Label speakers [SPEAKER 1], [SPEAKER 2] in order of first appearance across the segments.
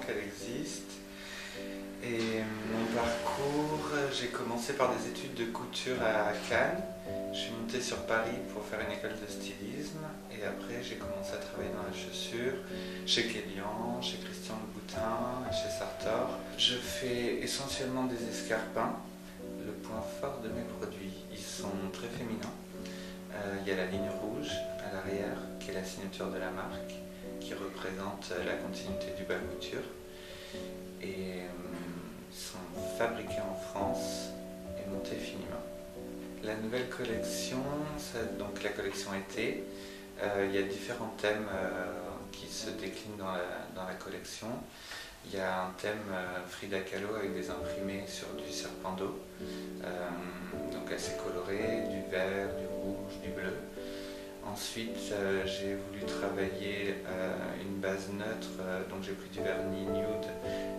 [SPEAKER 1] qu'elle existe. Et mon parcours, j'ai commencé par des études de couture à Cannes. Je suis montée sur Paris pour faire une école de stylisme. Et après, j'ai commencé à travailler dans la chaussure, chez Kélian, chez Christian Louboutin, chez Sartor. Je fais essentiellement des escarpins. Le point fort de mes produits, ils sont très féminins. Euh, il y a la ligne rouge à l'arrière, qui est la signature de la marque, qui représente la continuité du bas couture. Et euh, sont fabriqués en France et montés finement. La nouvelle collection, donc la collection été, euh, il y a différents thèmes qui se déclinent dans la, collection. Il y a un thème Frida Kahlo avec des imprimés sur du serpent d'eau, donc assez coloré, du vert, du rouge, du bleu. Ensuite, euh, j'ai voulu travailler euh, une base neutre, euh, donc j'ai pris du vernis nude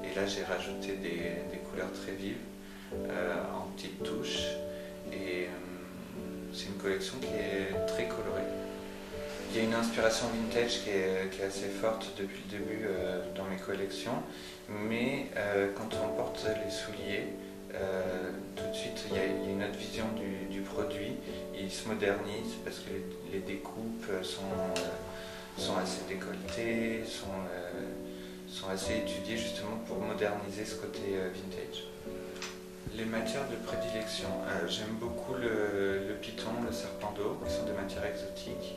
[SPEAKER 1] et là j'ai rajouté des, couleurs très vives en petites touches. Et c'est une collection qui est très colorée. Il y a une inspiration vintage qui est, assez forte depuis le début dans mes collections, mais quand on porte les souliers, tout de suite il y, a, une autre vision du produit il se modernise parce que les, découpes sont, euh, sont assez décolletées, sont, euh, sont assez étudiées justement pour moderniser ce côté euh, vintage. Les matières de prédilection, j'aime beaucoup le, le, le serpent d'eau, qui sont des matières exotiques.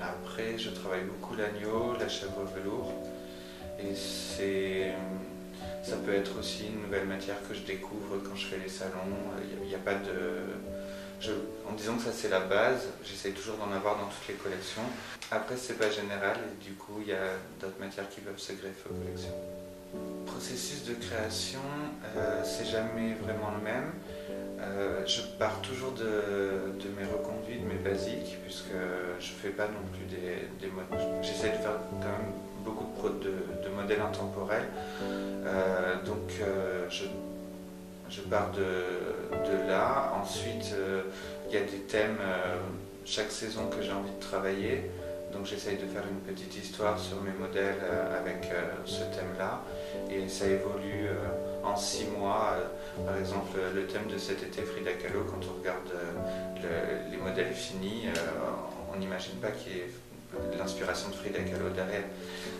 [SPEAKER 1] après, je travaille beaucoup l'agneau, la chèvre velours, et c'est ça peut être aussi une nouvelle matière que je découvre quand je fais les salons. Il n'y a, pas de, en disant que ça c'est la base, j'essaye toujours d'en avoir dans toutes les collections. Après c'est pas général et du coup il y a d'autres matières qui peuvent se greffer aux collections. Processus de création, euh, c'est jamais vraiment le même. Euh, je pars toujours de, mes reconduits, de mes basiques, puisque je fais pas non plus des, des J'essaie de faire quand même beaucoup de, modèles intemporels. Euh, donc je je pars de, là. Ensuite, euh, il y a des thèmes euh, chaque saison que j'ai envie de travailler. Donc j'essaye de faire une petite histoire sur mes modèles euh, avec ce thème-là. Et ça évolue en six mois. par exemple, le thème de cet été, Frida Kahlo, quand on regarde les modèles finis, on n'imagine pas qu'il y ait l'inspiration de Frida Kahlo derrière.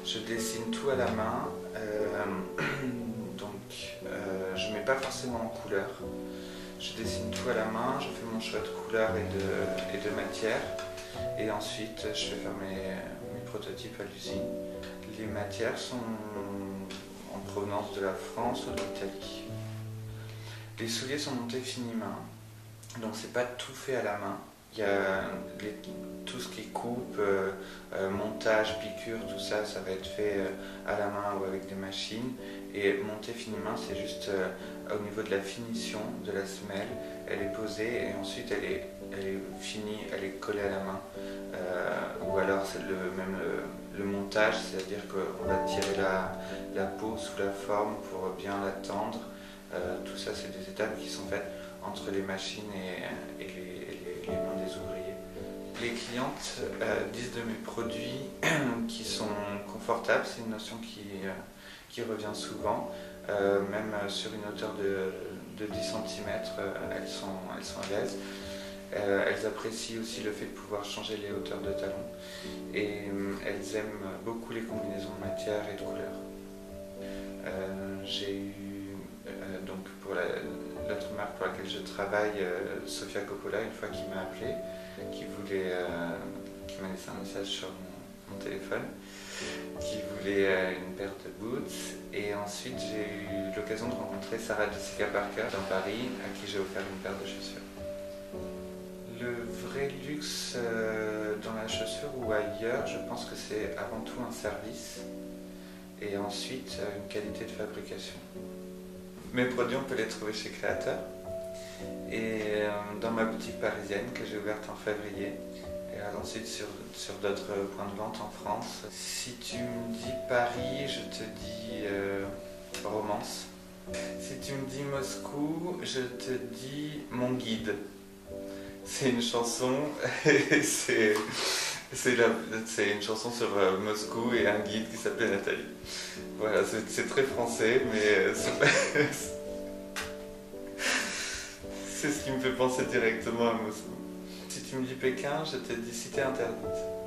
[SPEAKER 1] Je dessine tout à la main. Euh, je ne mets pas forcément en couleur. Je dessine tout à la main, je fais mon choix de couleur et de, matière. Et ensuite, je fais faire mes, prototypes à l'usine. Les matières sont en provenance de la France ou de l'Italie. Les souliers sont montés finiment, donc c'est pas tout fait à la main. Il y a tout ce qui coupe, euh, euh, montage, piqûre, tout ça, ça va être fait euh, à la main ou avec des machines. Et monter finement, c'est juste au niveau de la finition de la semelle. Elle est posée et ensuite elle est, finie, elle est collée à la main. ou alors c'est le, même le, montage, c'est-à-dire qu'on va tirer la, la, peau sous la forme pour bien la tendre. tout ça, c'est des étapes qui sont faites entre les machines et les les mains des ouvriers. Les clientes euh, disent de mes produits qui sont confortables, c'est une notion qui, euh, revient souvent, euh, même sur une hauteur de, 10 cm, elles, sont, elles sont à l'aise. elles apprécient aussi le fait de pouvoir changer les hauteurs de talons et elles aiment beaucoup les combinaisons de matière et de couleurs. J'ai eu donc pour la, l'autre marque pour laquelle je travaille, euh, Sofia Coppola, une fois qui m'a appelé, qui voulait, euh, qui m'a laissé un message sur mon, téléphone, qui voulait euh, une paire de boots. Et ensuite, j'ai eu l'occasion de rencontrer Sarah Jessica Parker dans Paris, à qui j'ai offert une paire de chaussures. Le vrai luxe dans la chaussure ou ailleurs, je pense que c'est avant tout un service et ensuite une qualité de fabrication. Mes produits, on peut les trouver chez Créateur et euh, dans ma boutique parisienne que j'ai ouverte en février et ensuite sur, d'autres points de vente en France. Si tu me dis Paris, je te dis euh, romance. Si tu me dis Moscou, je te dis mon guide. C'est une chanson, c'est C'est une chanson sur euh, Moscou et un guide qui s'appelait Nathalie. Voilà, c'est très français, mais euh, c'est ce qui me fait penser directement à Moscou. Si tu me dis Pékin, je te dis cité interdite.